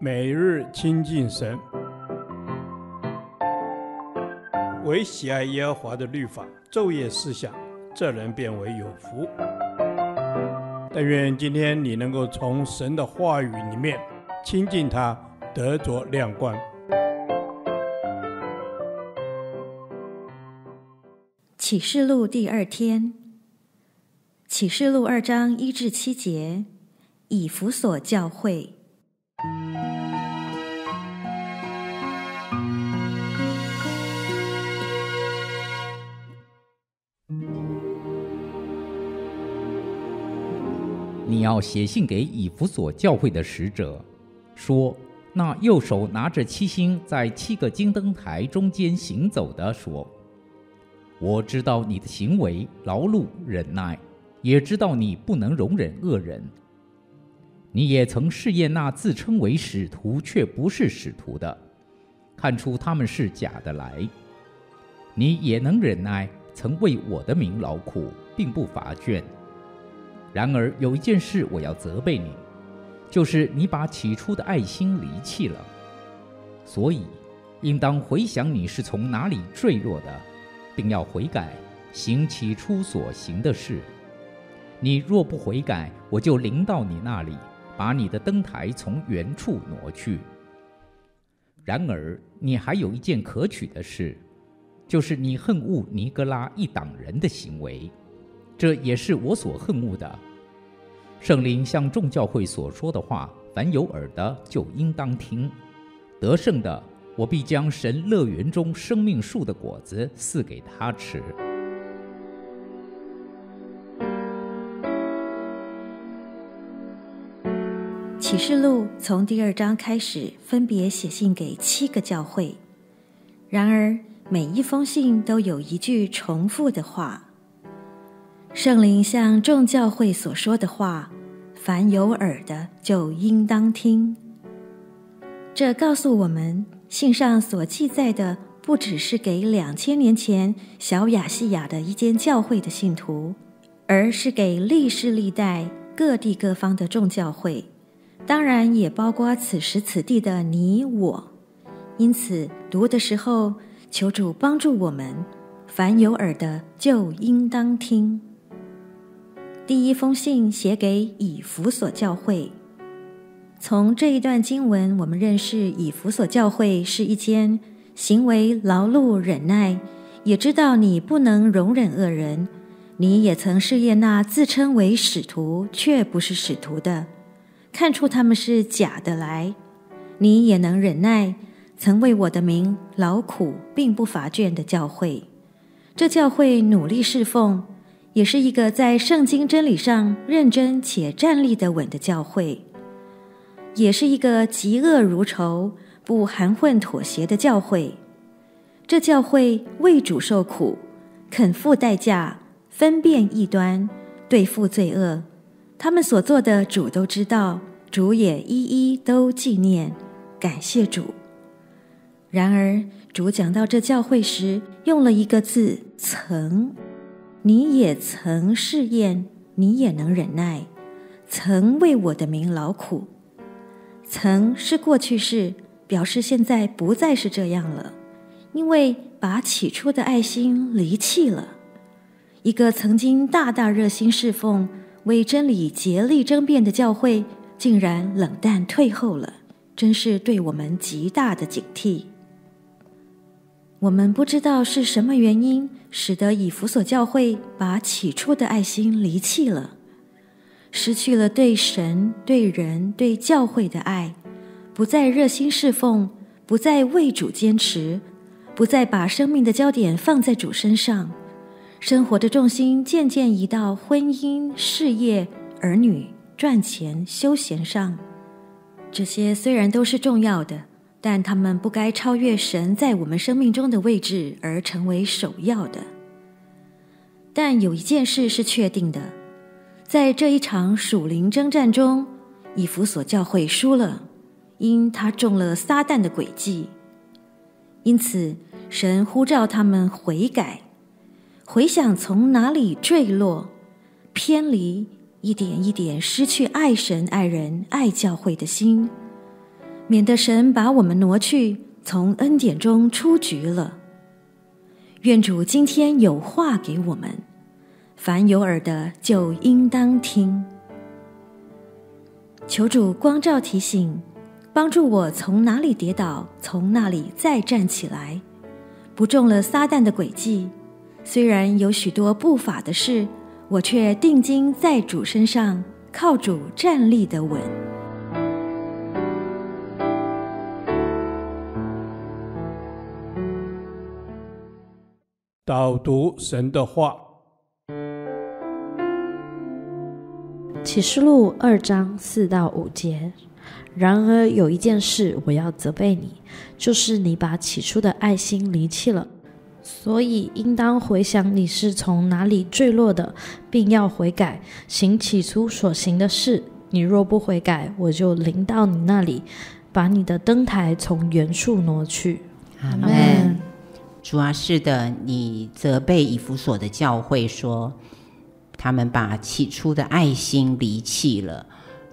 每日亲近神，唯喜爱耶和华的律法，昼夜思想，这人变为有福。但愿今天你能够从神的话语里面亲近他，得着亮光。启示录第二天，启示录二章一至七节，以弗所教会。你要写信给以弗所教会的使者，说：那右手拿着七星，在七个金灯台中间行走的说：我知道你的行为劳碌忍耐，也知道你不能容忍恶人。你也曾试验那自称为使徒却不是使徒的，看出他们是假的来。你也能忍耐，曾为我的名劳苦，并不乏倦。然而有一件事我要责备你，就是你把起初的爱心离弃了。所以，应当回想你是从哪里坠落的，并要悔改，行起初所行的事。你若不悔改，我就临到你那里，把你的灯台从原处挪去。然而，你还有一件可取的事，就是你恨恶尼格拉一党人的行为。这也是我所恨恶的。圣灵向众教会所说的话，凡有耳的就应当听。得胜的，我必将神乐园中生命树的果子赐给他吃。启示录从第二章开始，分别写信给七个教会。然而，每一封信都有一句重复的话。圣灵向众教会所说的话，凡有耳的就应当听。这告诉我们，信上所记载的不只是给两千年前小亚细亚的一间教会的信徒，而是给历世历代各地各方的众教会，当然也包括此时此地的你我。因此，读的时候，求主帮助我们，凡有耳的就应当听。第一封信写给以弗所教会。从这一段经文，我们认识以弗所教会是一间行为劳碌忍耐，也知道你不能容忍恶人。你也曾试验那自称为使徒却不是使徒的，看出他们是假的来。你也能忍耐，曾为我的名劳苦，并不乏倦的教会。这教会努力侍奉。也是一个在圣经真理上认真且站立的稳的教会，也是一个嫉恶如仇、不含混妥协的教会。这教会为主受苦，肯付代价，分辨异端，对付罪恶。他们所做的，主都知道，主也一一都纪念，感谢主。然而，主讲到这教会时，用了一个字“曾”。你也曾试验，你也能忍耐，曾为我的名劳苦。曾是过去式，表示现在不再是这样了，因为把起初的爱心离弃了。一个曾经大大热心侍奉、为真理竭力争辩的教会，竟然冷淡退后了，真是对我们极大的警惕。我们不知道是什么原因使得以弗所教会把起初的爱心离弃了，失去了对神、对人、对教会的爱，不再热心侍奉，不再为主坚持，不再把生命的焦点放在主身上，生活的重心渐渐移到婚姻、事业、儿女、赚钱、休闲上。这些虽然都是重要的。但他们不该超越神在我们生命中的位置而成为首要的。但有一件事是确定的，在这一场属灵征战中，以弗所教会输了，因他中了撒旦的诡计。因此，神呼召他们悔改，回想从哪里坠落、偏离，一点一点失去爱神、爱人、爱教会的心。免得神把我们挪去，从恩典中出局了。愿主今天有话给我们，凡有耳的就应当听。求主光照提醒，帮助我从哪里跌倒，从那里再站起来，不中了撒旦的诡计。虽然有许多不法的事，我却定睛在主身上，靠主站立的稳。导读神的话，启示录二章四到五节。然而有一件事我要责备你，就是你把起初的爱心离弃了。所以应当回想你是从哪里坠落的，并要悔改，行起初所行的事。你若不悔改，我就临到你那里，把你的灯台从原处挪去。阿门。主啊，是的，你责备以弗所的教会说，他们把起初的爱心离弃了。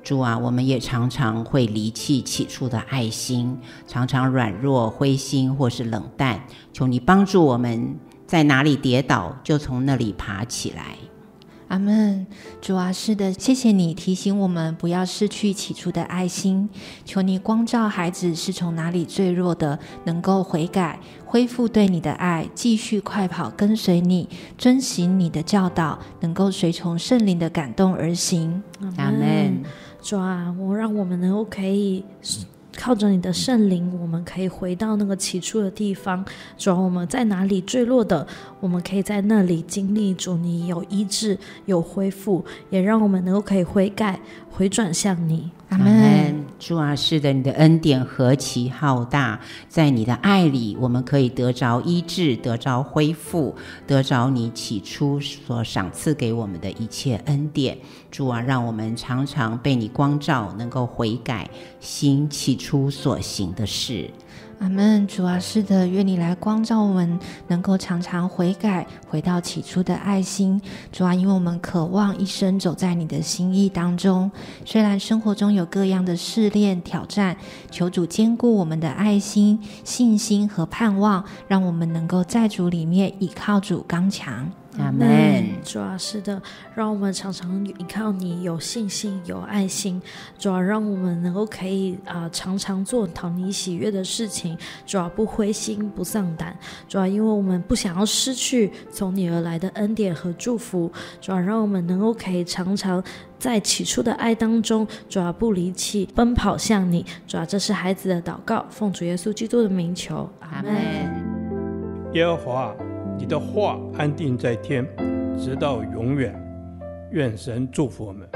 主啊，我们也常常会离弃起初的爱心，常常软弱、灰心或是冷淡。求你帮助我们，在哪里跌倒，就从那里爬起来。阿门，主啊，是的，谢谢你提醒我们不要失去起初的爱心。求你光照孩子是从哪里坠落的，能够悔改，恢复对你的爱，继续快跑跟随你，遵行你的教导，能够随从圣灵的感动而行。阿门，主啊，我让我们能够可以。靠着你的圣灵，我们可以回到那个起初的地方。主，我们在哪里坠落的，我们可以在那里经历主你有医治、有恢复，也让我们能够可以悔改、回转向你。阿门。主啊，是的，你的恩典何其浩大，在你的爱里，我们可以得着医治，得着恢复，得着你起初所赏赐给我们的一切恩典。主啊，让我们常常被你光照，能够悔改，行起初所行的事。阿门，主啊，是的，愿你来光照我们，能够常常悔改，回到起初的爱心。主啊，因为我们渴望一生走在你的心意当中。虽然生活中有各样的试炼挑战，求主兼顾我们的爱心、信心和盼望，让我们能够在主里面倚靠主刚强。阿门。主啊，是的，让我们常常依靠你，有信心，有爱心。主啊，让我们能够可以啊，常常做讨你喜悦的事情。主啊，不灰心，不丧胆。主啊，因为我们不想要失去从你而来的恩典和祝福。主啊，让我们能够可以常常在起初的爱当中，主啊，不离弃，奔跑向你。主啊，这是孩子的祷告，奉主耶稣基督的名求。阿门。耶和华。你的话安定在天，直到永远。愿神祝福我们。